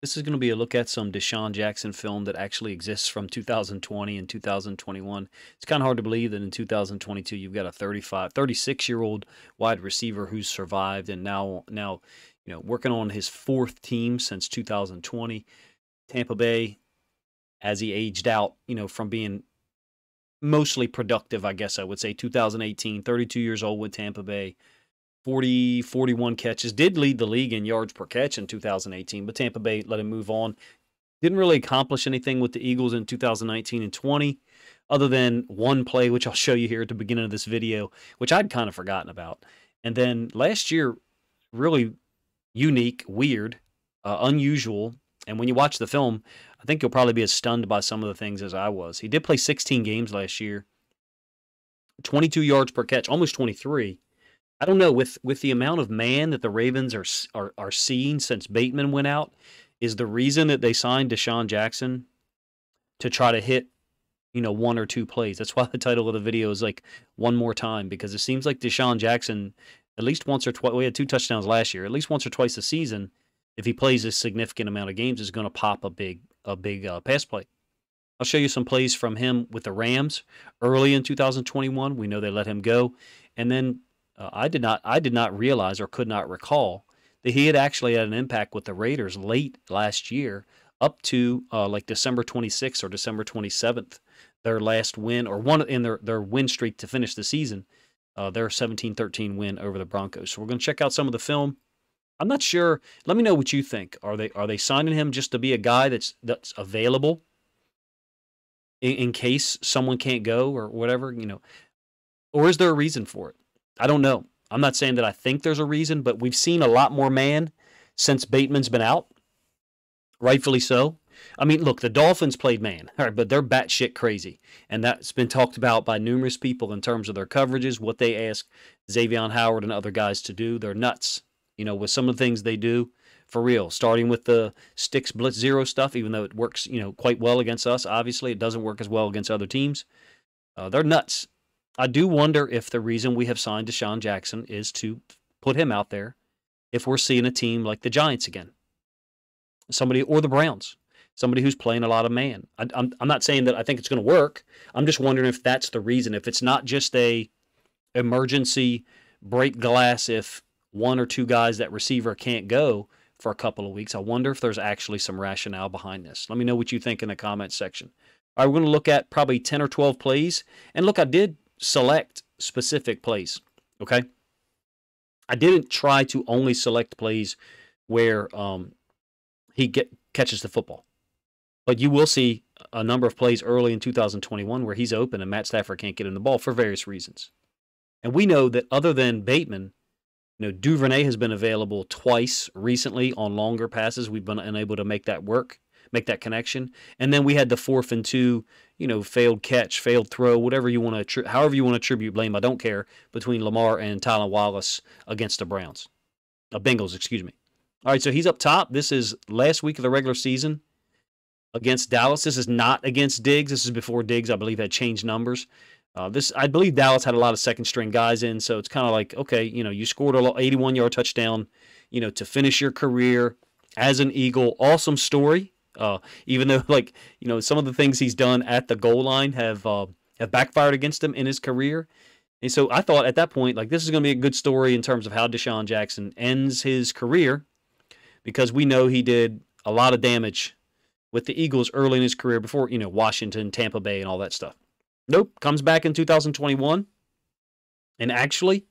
This is going to be a look at some DeSean Jackson film that actually exists from 2020 and 2021. It's kind of hard to believe that in 2022 you've got a 35, 36 year old wide receiver who's survived and now, now, you know, working on his fourth team since 2020. Tampa Bay, as he aged out, you know, from being mostly productive, I guess I would say 2018, 32 years old with Tampa Bay. 40, 41 catches. Did lead the league in yards per catch in 2018, but Tampa Bay let him move on. Didn't really accomplish anything with the Eagles in 2019 and 20, other than one play, which I'll show you here at the beginning of this video, which I'd kind of forgotten about. And then last year, really unique, weird, uh, unusual. And when you watch the film, I think you'll probably be as stunned by some of the things as I was. He did play 16 games last year, 22 yards per catch, almost 23 I don't know with with the amount of man that the Ravens are are are seeing since Bateman went out is the reason that they signed DeSean Jackson to try to hit you know one or two plays. That's why the title of the video is like one more time because it seems like DeSean Jackson at least once or twice we had two touchdowns last year. At least once or twice a season if he plays a significant amount of games is going to pop a big a big uh, pass play. I'll show you some plays from him with the Rams early in 2021. We know they let him go. And then uh, I did not I did not realize or could not recall that he had actually had an impact with the Raiders late last year up to uh, like December 26th or December 27th, their last win or one in their, their win streak to finish the season, uh, their 17-13 win over the Broncos. So we're going to check out some of the film. I'm not sure. Let me know what you think. Are they are they signing him just to be a guy that's that's available in, in case someone can't go or whatever, you know, or is there a reason for it? I don't know. I'm not saying that I think there's a reason, but we've seen a lot more man since Bateman's been out. Rightfully so. I mean, look, the Dolphins played man, all right, but they're batshit crazy. And that's been talked about by numerous people in terms of their coverages, what they ask Xavier Howard and other guys to do. They're nuts, you know, with some of the things they do for real. Starting with the sticks blitz zero stuff, even though it works, you know, quite well against us. Obviously, it doesn't work as well against other teams. Uh, they're nuts. I do wonder if the reason we have signed DeSean Jackson is to put him out there if we're seeing a team like the Giants again. Somebody or the Browns. Somebody who's playing a lot of man. I, am I'm, I'm not saying that I think it's going to work. I'm just wondering if that's the reason. If it's not just a emergency break glass if one or two guys that receiver can't go for a couple of weeks. I wonder if there's actually some rationale behind this. Let me know what you think in the comments section. All right, we're going to look at probably 10 or 12 plays. And look, I did select specific plays. Okay. I didn't try to only select plays where um, he get catches the football, but you will see a number of plays early in 2021 where he's open and Matt Stafford can't get him the ball for various reasons. And we know that other than Bateman, you know, Duvernay has been available twice recently on longer passes. We've been unable to make that work make that connection. And then we had the fourth and two, you know, failed catch, failed throw, whatever you want to, however you want to attribute blame. I don't care between Lamar and Tylan Wallace against the Browns, uh, Bengals, excuse me. All right, so he's up top. This is last week of the regular season against Dallas. This is not against Diggs. This is before Diggs, I believe, had changed numbers. Uh, this, I believe, Dallas had a lot of second string guys in, so it's kind of like, okay, you know, you scored a 81 yard touchdown, you know, to finish your career as an Eagle. Awesome story. Uh, even though, like you know, some of the things he's done at the goal line have uh, have backfired against him in his career. And so I thought at that point, like this is going to be a good story in terms of how DeSean Jackson ends his career, because we know he did a lot of damage with the Eagles early in his career before you know Washington, Tampa Bay, and all that stuff. Nope, comes back in 2021, and actually,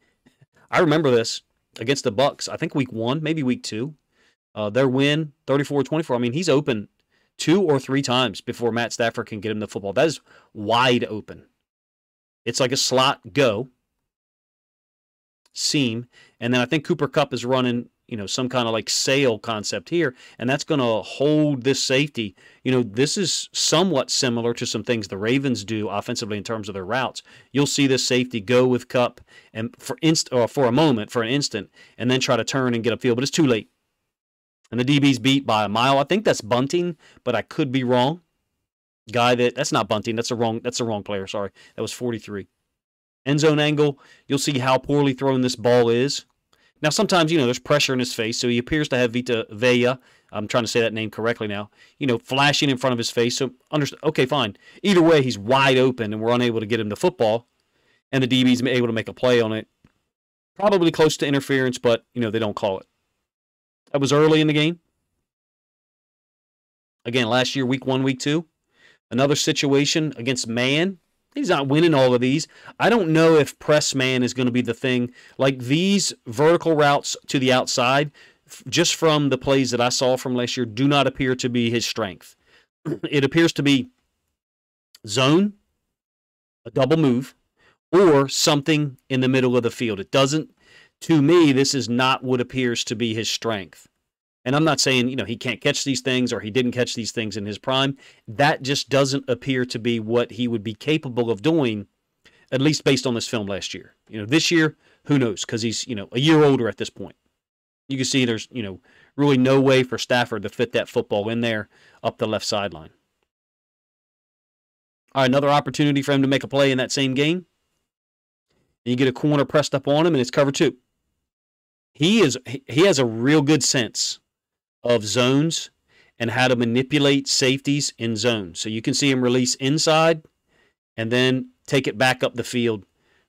I remember this against the Bucs. I think week one, maybe week two. Uh, their win, 34-24. I mean, he's open two or three times before Matt Stafford can get him the football. That is wide open. It's like a slot go seam, and then I think Cooper Kupp is running, you know, some kind of like sail concept here, and that's going to hold this safety. You know, this is somewhat similar to some things the Ravens do offensively in terms of their routes. You'll see this safety go with Cup and for inst or for a moment, for an instant, and then try to turn and get a field, but it's too late and the DB's beat by a mile. I think that's bunting, but I could be wrong. Guy that that's not bunting. That's a wrong. That's a wrong player. Sorry, that was 43. End zone angle. You'll see how poorly thrown this ball is. Now, sometimes, you know, there's pressure in his face, so he appears to have Vita Vea. I'm trying to say that name correctly now. You know, flashing in front of his face. So, understand. Okay, fine. Either way, he's wide open, and we're unable to get him the football, and the DB's able to make a play on it. Probably close to interference, but you know they don't call it. That was early in the game. Again, last year, week one, week two, another situation against man He's not winning all of these. I don't know if press man is going to be the thing. Like these vertical routes to the outside, just from the plays that I saw from last year, do not appear to be his strength. it appears to be zone, a double move, or something in the middle of the field. It doesn't, to me, this is not what appears to be his strength. And I'm not saying, you know, he can't catch these things or he didn't catch these things in his prime. That just doesn't appear to be what he would be capable of doing, at least based on this film last year. You know, this year, who knows? Because he's, you know, a year older at this point. You can see there's, you know, really no way for Stafford to fit that football in there up the left sideline. All right, another opportunity for him to make a play in that same game. You get a corner pressed up on him, and it's cover two. He is he has a real good sense of zones and how to manipulate safeties in zones. So you can see him release inside and then take it back up the field.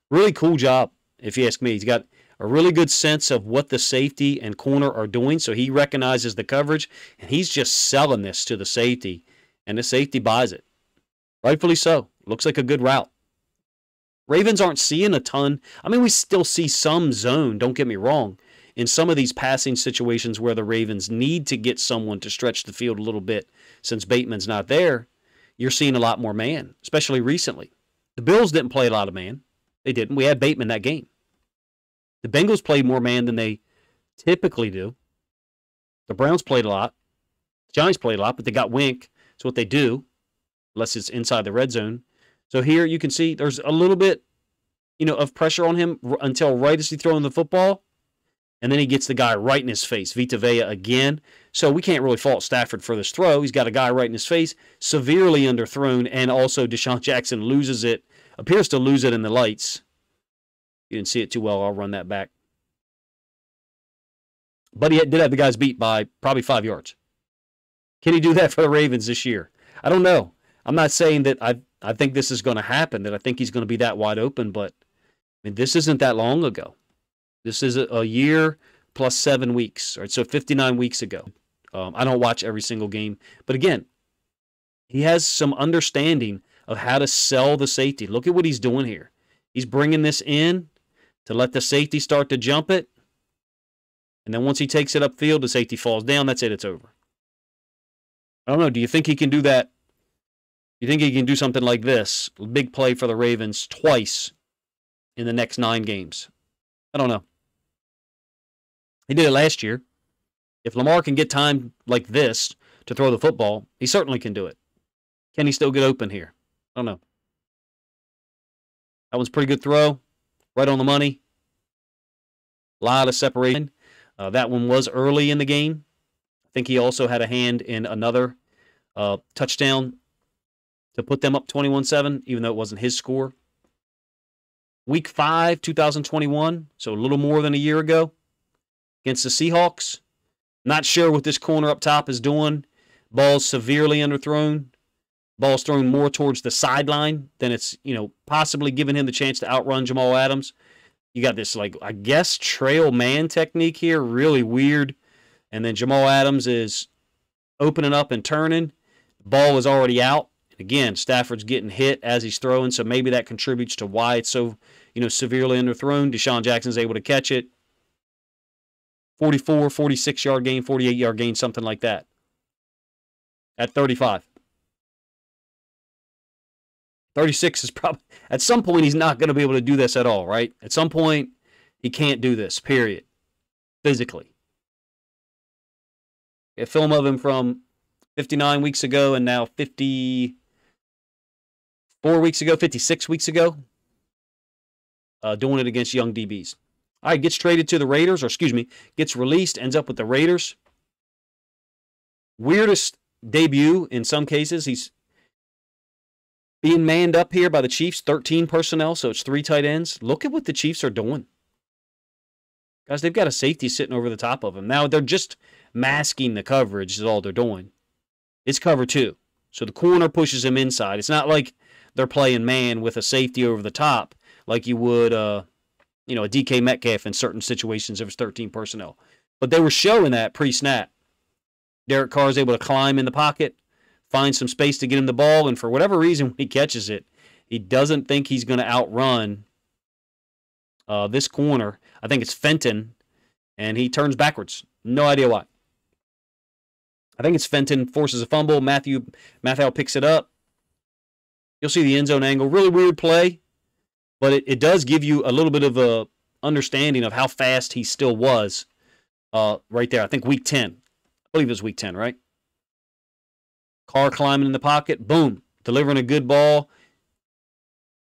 Really cool job, if you ask me. He's got a really good sense of what the safety and corner are doing. So he recognizes the coverage and he's just selling this to the safety, and the safety buys it. Rightfully so. Looks like a good route. Ravens aren't seeing a ton. I mean, we still see some zone, don't get me wrong in some of these passing situations where the Ravens need to get someone to stretch the field a little bit since Bateman's not there, you're seeing a lot more man, especially recently. The Bills didn't play a lot of man. They didn't. We had Bateman that game. The Bengals played more man than they typically do. The Browns played a lot. The Giants played a lot, but they got Wink. It's what they do, unless it's inside the red zone. So here you can see there's a little bit, you know, of pressure on him until right as he's throwing the football and then he gets the guy right in his face, Vita Vea again. So we can't really fault Stafford for this throw. He's got a guy right in his face, severely underthrown, and also DeSean Jackson loses it, appears to lose it in the lights. You didn't see it too well. I'll run that back. But he did have the guys beat by probably five yards. Can he do that for the Ravens this year? I don't know. I'm not saying that I I think this is going to happen, that I think he's going to be that wide open, but I mean, this isn't that long ago. This is a, year plus seven weeks, right? So 59 weeks ago. Um, I don't watch every single game, but again, he has some understanding of how to sell the safety. Look at what he's doing here. He's bringing this in to let the safety start to jump it. And then once he takes it upfield, the safety falls down. That's it. It's over. I don't know. Do you think he can do that? Do you think he can do something like this? Big play for the Ravens twice in the next nine games. I don't know. He did it last year. If Lamar can get time like this to throw the football, he certainly can do it. Can he still get open here? I don't know. That one's pretty good throw, right on the money. A lot of separation. Uh, that one was early in the game. I think he also had a hand in another uh, touchdown to put them up 21 7, even though it wasn't his score. Week 5, 2021, so a little more than a year ago against the Seahawks. Not sure what this corner up top is doing. Ball's severely underthrown. Ball's thrown more towards the sideline than it's, you know, possibly giving him the chance to outrun Jamal Adams. You got this, like, I guess, trail man technique here. Really weird. And then Jamal Adams is opening up and turning. The ball is already out. Again, Stafford's getting hit as he's throwing, so maybe that contributes to why it's so, you know, severely underthrown. DeSean Jackson's able to catch it. 44, 46 yard gain, 48 yard gain, something like that at 35. 36 is probably, at some point, he's not going to be able to do this at all, right? At some point, he can't do this, period, physically. A film of him from 59 weeks ago and now 54 weeks ago, 56 weeks ago, uh, doing it against young DBs. All right, gets traded to the Raiders, or excuse me, gets released, ends up with the Raiders. Weirdest debut in some cases. He's being manned up here by the Chiefs, 13 personnel, so it's three tight ends. Look at what the Chiefs are doing. Guys, they've got a safety sitting over the top of him. Now they're just masking the coverage, is all they're doing. It's cover two. So the corner pushes him inside. It's not like they're playing man with a safety over the top like you would, uh, you know, a DK Metcalf in certain situations if it's 13 personnel. But they were showing that pre snap. Derek Carr is able to climb in the pocket, find some space to get him the ball, and for whatever reason, when he catches it, he doesn't think he's going to outrun uh, this corner. I think it's Fenton, and he turns backwards. No idea why. I think it's Fenton forces a fumble. Mathieu Mathieu picks it up. You'll see the end zone angle. Really weird play, but it, it does give you a little bit of a understanding of how fast he still was uh, right there. I think week 10. I believe it was week 10, right? Carr climbing in the pocket. Boom. Delivering a good ball.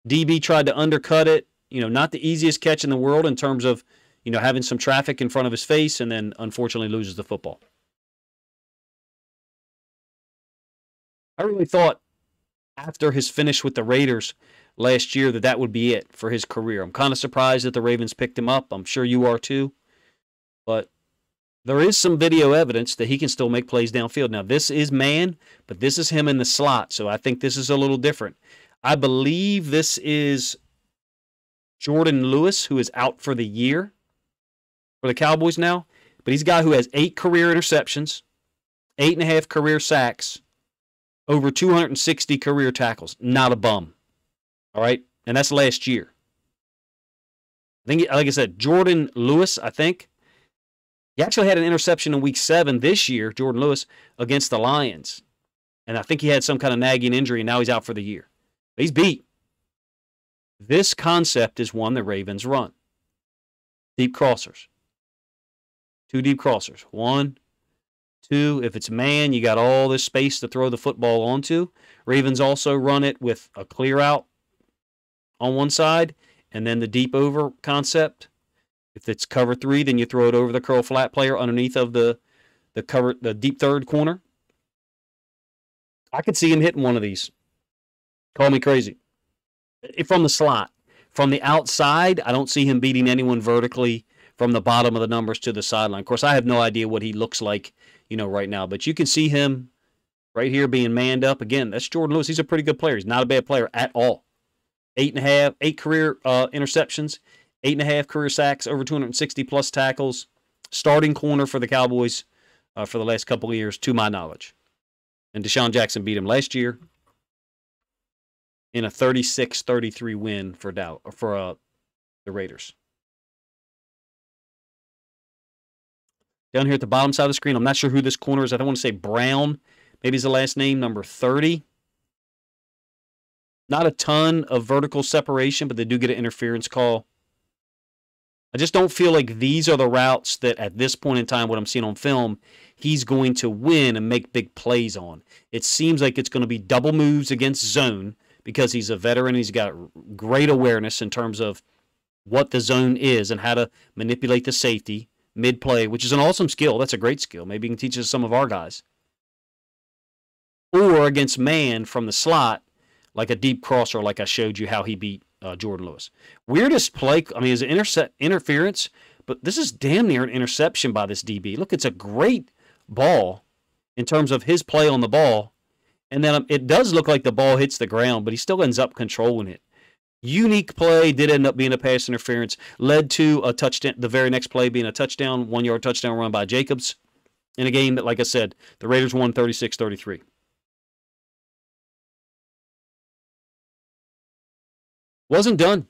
DB tried to undercut it. You know, not the easiest catch in the world in terms of, you know, having some traffic in front of his face and then unfortunately loses the football. I really thought after his finish with the Raiders last year that that would be it for his career. I'm kind of surprised that the Ravens picked him up. I'm sure you are too. But there is some video evidence that he can still make plays downfield. Now, this is man, but this is him in the slot. So I think this is a little different. I believe this is Jourdan Lewis, who is out for the year for the Cowboys now. But he's a guy who has eight career interceptions, eight and a half career sacks, over 260 career tackles. Not a bum. All right. And that's last year. I think, like I said, Jourdan Lewis, I think, he actually had an interception in week seven this year, Jourdan Lewis, against the Lions. And I think he had some kind of nagging injury, and now he's out for the year. He's beat. This concept is one the Ravens run. Deep crossers. Two deep crossers. One, Two, if it's a man, you got all this space to throw the football onto. Ravens also run it with a clear out on one side and then the deep over concept. If it's cover three, then you throw it over the curl flat player underneath of the the cover the deep third corner. I could see him hitting one of these. Call me crazy. From the slot. From the outside, I don't see him beating anyone vertically from the bottom of the numbers to the sideline. Of course, I have no idea what he looks like you know, right now. But you can see him right here being manned up. Again, that's Jourdan Lewis. He's a pretty good player. He's not a bad player at all. Eight and a half, eight career uh, interceptions, eight and a half career sacks, over 260 plus tackles. Starting corner for the Cowboys uh, for the last couple of years, to my knowledge. And DeSean Jackson beat him last year in a 36-33 win for Dow for uh, the Raiders. Down here at the bottom side of the screen. I'm not sure who this corner is. I don't want to say Brown. Maybe he's the last name, number 30. Not a ton of vertical separation, but they do get an interference call. I just don't feel like these are the routes that at this point in time, what I'm seeing on film, he's going to win and make big plays on. It seems like it's going to be double moves against zone because he's a veteran. He's got great awareness in terms of what the zone is and how to manipulate the safety mid play, which is an awesome skill. That's a great skill. Maybe you can teach to some of our guys. Or against man from the slot, like a deep crosser, like I showed you how he beat uh, Jourdan Lewis. Weirdest play, I mean, is it intercept interference, but this is damn near an interception by this DB. Look, it's a great ball in terms of his play on the ball. And then um, it does look like the ball hits the ground, but he still ends up controlling it. Unique play did end up being a pass interference, led to a touchdown. The very next play being a touchdown, one yard touchdown run by Jacobs in a game that, like I said, the Raiders won 36 33. Wasn't done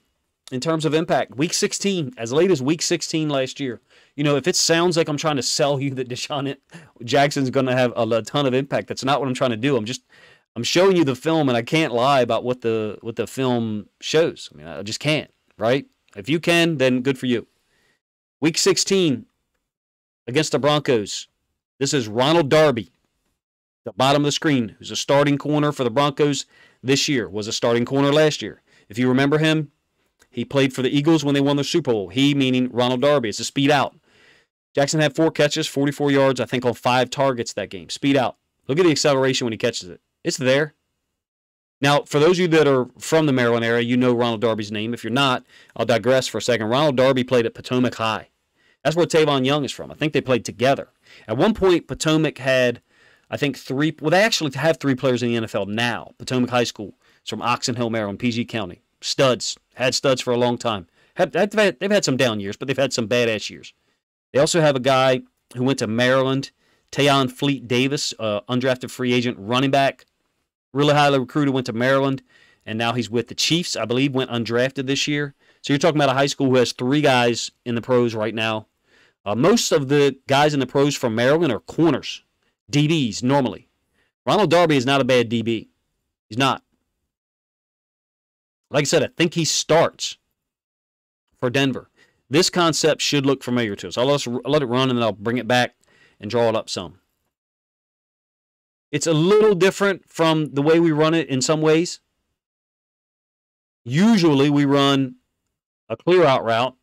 in terms of impact. Week 16, as late as week 16 last year. You know, if it sounds like I'm trying to sell you that DeSean Jackson's going to have a, a ton of impact, that's not what I'm trying to do. I'm just I'm showing you the film, and I can't lie about what the what the film shows. I mean, I just can't. Right? If you can, then good for you. Week 16 against the Broncos. This is Ronald Darby, the bottom of the screen, who's a starting corner for the Broncos this year. Was a starting corner last year. If you remember him, he played for the Eagles when they won the Super Bowl. He meaning Ronald Darby. It's a speed out. Jackson had four catches, 44 yards, I think, on five targets that game. Speed out. Look at the acceleration when he catches it. It's there. Now, for those of you that are from the Maryland area, you know Ronald Darby's name. If you're not, I'll digress for a second. Ronald Darby played at Potomac High. That's where Tavon Young is from. I think they played together. At one point, Potomac had, I think, three. Well, they actually have three players in the NFL now. Potomac High School. It's from Oxon Hill, Maryland, PG County. Studs. Had studs for a long time. They've had some down years, but they've had some badass years. They also have a guy who went to Maryland, Tayon Fleet Davis, uh, undrafted free agent running back. Really highly recruited, went to Maryland, and now he's with the Chiefs, I believe, went undrafted this year. So you're talking about a high school who has three guys in the pros right now. Uh, most of the guys in the pros from Maryland are corners, DBs normally. Ronald Darby is not a bad DB. He's not. Like I said, I think he starts for Denver. This concept should look familiar to us. I'll I'll let it run and then I'll bring it back and draw it up some. It's a little different from the way we run it in some ways. Usually we run a clear out route.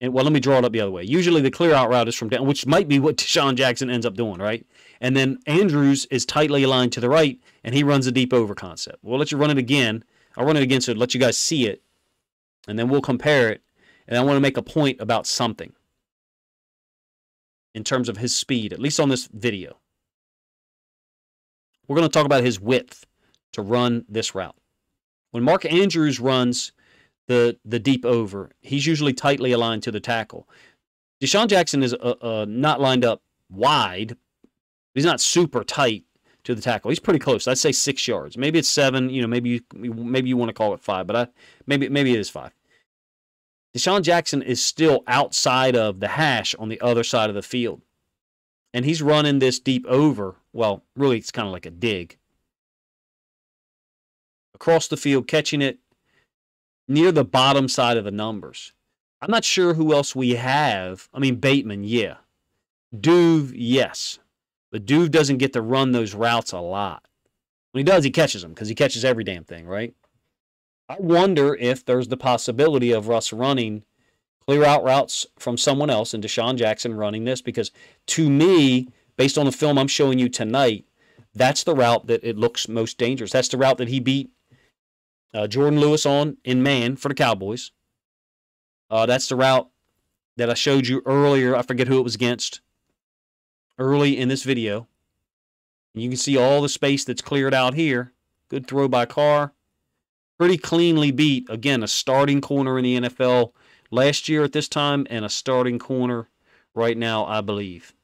And well, let me draw it up the other way. Usually the clear out route is from down, which might be what DeSean Jackson ends up doing, right? And then Andrews is tightly aligned to the right, and he runs a deep over concept. We'll let you run it again. I'll run it again so let you guys see it, and then we'll compare it. And I want to make a point about something in terms of his speed, at least on this video. We're going to talk about his width to run this route. When Mark Andrews runs the the deep over, he's usually tightly aligned to the tackle. DeSean Jackson is uh, uh, not lined up wide. He's not super tight to the tackle. He's pretty close. I'd say six yards. Maybe it's seven. You know, maybe you, maybe you want to call it five, but I maybe maybe it is five. DeSean Jackson is still outside of the hash on the other side of the field. And he's running this deep over. Well, really, it's kind of like a dig. Across the field, catching it near the bottom side of the numbers. I'm not sure who else we have. I mean, Bateman, yeah. Duve, yes. But Duve doesn't get to run those routes a lot. When he does, he catches them because he catches every damn thing, right? I wonder if there's the possibility of Russ running clear out routes from someone else and DeSean Jackson running this because to me, based on the film I'm showing you tonight, that's the route that it looks most dangerous. That's the route that he beat uh, Jourdan Lewis on in man for the Cowboys. Uh, that's the route that I showed you earlier. I forget who it was against early in this video. And you can see all the space that's cleared out here. Good throw by Carr. Pretty cleanly beat, again, a starting corner in the NFL last year at this time and a starting corner right now, I believe.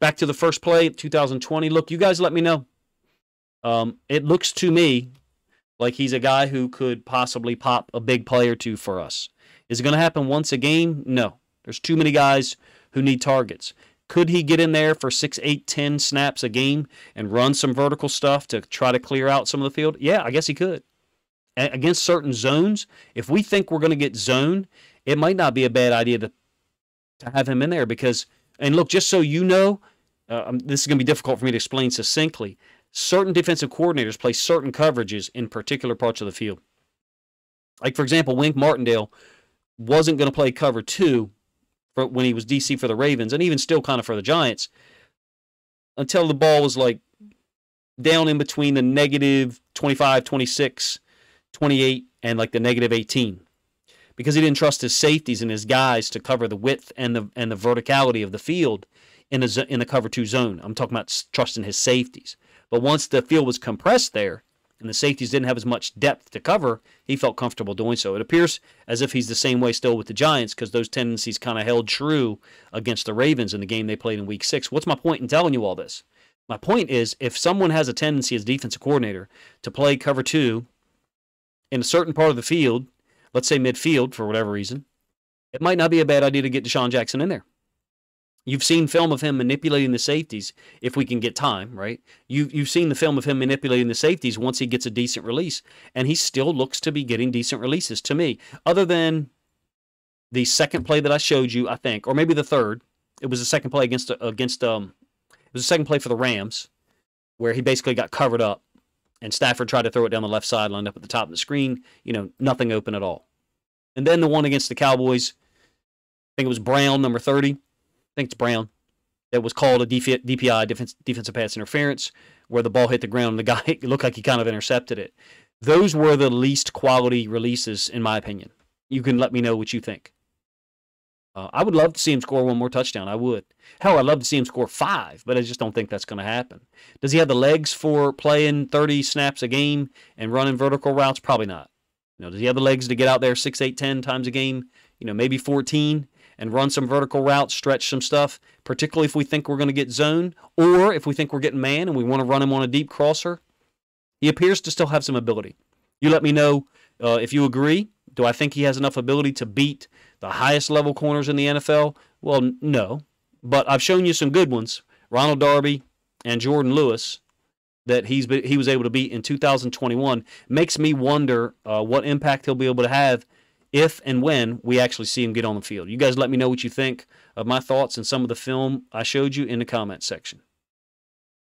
Back to the first play, 2020. Look, you guys let me know. Um, it looks to me like he's a guy who could possibly pop a big play or two for us. Is it going to happen once a game? No. There's too many guys who need targets. Could he get in there for six, eight, ten snaps a game and run some vertical stuff to try to clear out some of the field? Yeah, I guess he could. Against certain zones, if we think we're going to get zone, it might not be a bad idea to to have him in there because, and look, just so you know, uh, um, this is going to be difficult for me to explain succinctly certain defensive coordinators play certain coverages in particular parts of the field. Like, for example, Wink Martindale wasn't going to play cover two for when he was DC for the Ravens, and even still kind of for the Giants, until the ball was like down in between the negative 25, 26, 28, and like the negative 18. Because he didn't trust his safeties and his guys to cover the width and the and the verticality of the field in the in the cover two zone. I'm talking about trusting his safeties. But once the field was compressed there and the safeties didn't have as much depth to cover, he felt comfortable doing so. It appears as if he's the same way still with the Giants because those tendencies kind of held true against the Ravens in the game they played in week six. What's my point in telling you all this? My point is if someone has a tendency as defensive coordinator to play cover two in a certain part of the field, let's say midfield for whatever reason, it might not be a bad idea to get DeSean Jackson in there. You've seen film of him manipulating the safeties if we can get time, right? You you've seen the film of him manipulating the safeties once he gets a decent release, and he still looks to be getting decent releases to me. Other than the second play that I showed you, I think, or maybe the third. It was the second play against against um it was the second play for the Rams where he basically got covered up and Stafford tried to throw it down the left side, lined up at the top of the screen, you know, nothing open at all. And then the one against the Cowboys, I think it was Brown, number 30 I think it's Brown, that was called a DPI, defense, defensive pass interference, where the ball hit the ground and the guy looked like he kind of intercepted it. Those were the least quality releases, in my opinion. You can let me know what you think. Uh, I would love to see him score one more touchdown. I would. Hell, I'd love to see him score five, but I just don't think that's going to happen. Does he have the legs for playing 30 snaps a game and running vertical routes? Probably not. You know, does he have the legs to get out there six, eight, ten times a game? You know, maybe 14 and run some vertical routes, stretch some stuff, particularly if we think we're going to get zone or if we think we're getting man and we want to run him on a deep crosser. He appears to still have some ability. You let me know uh, if you agree. Do I think he has enough ability to beat the highest level corners in the NFL? Well, no. But I've shown you some good ones Ronald Darby and Jourdan Lewis that he's he was able to beat in 2021 makes me wonder uh, what impact he'll be able to have if and when we actually see him get on the field. You guys let me know what you think of my thoughts and some of the film I showed you in the comment section.